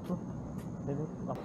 네, 쭉. 네네. 아.